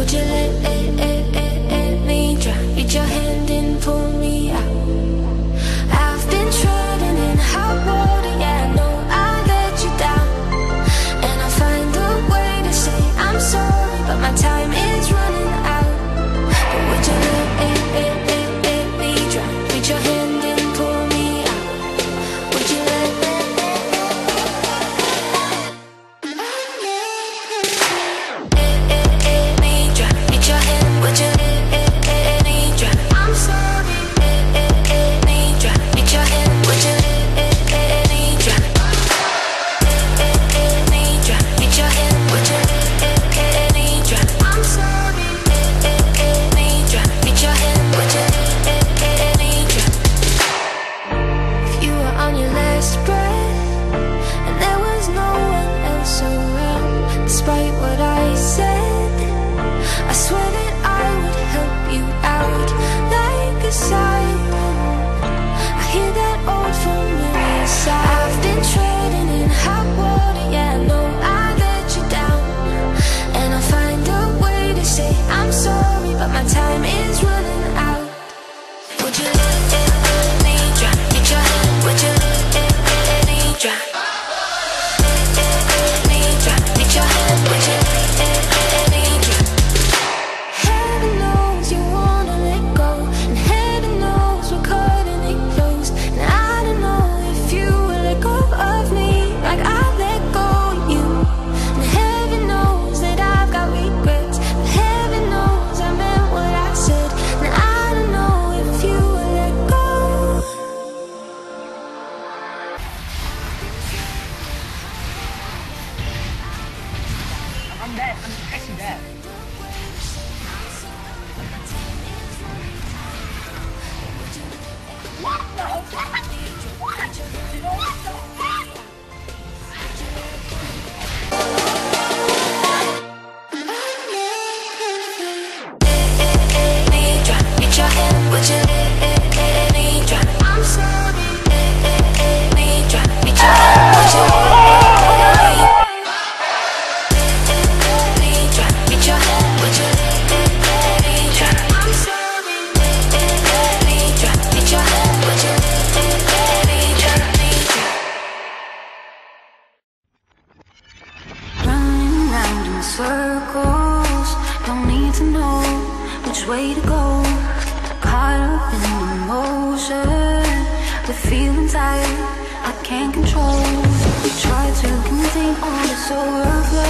would you let eh, eh, eh, it in pull me to know which way to go. Caught up in emotion the feeling's feeling tired, I can't control. We try to contain all this over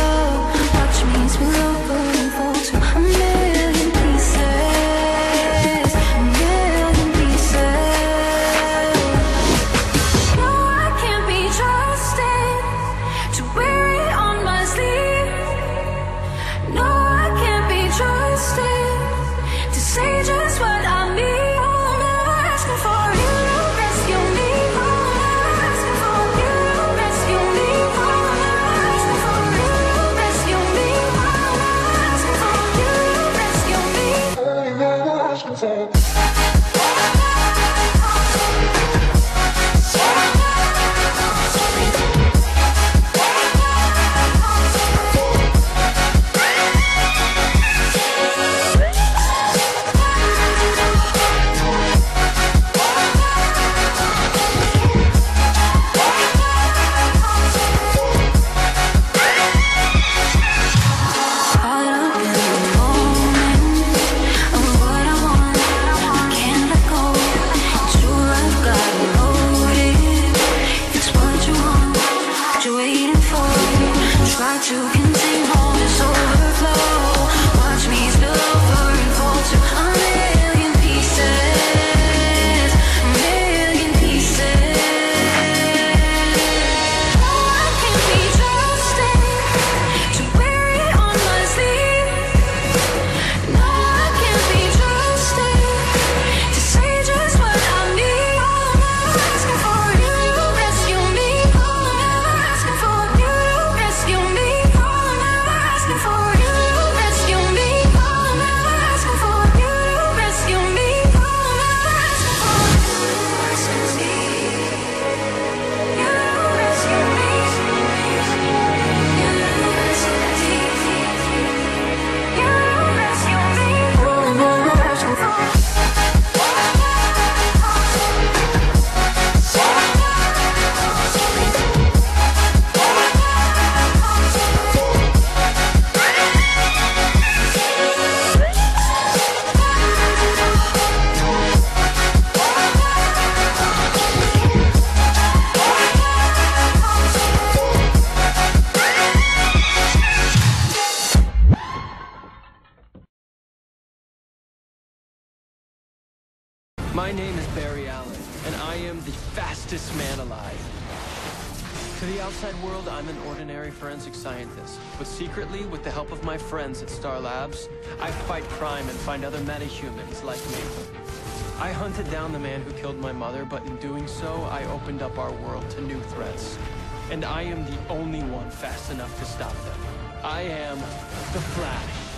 Watch me spill over. Try I am the fastest man alive. To the outside world, I'm an ordinary forensic scientist, but secretly, with the help of my friends at Star Labs, I fight crime and find other metahumans like me. I hunted down the man who killed my mother, but in doing so, I opened up our world to new threats. And I am the only one fast enough to stop them. I am the Flash.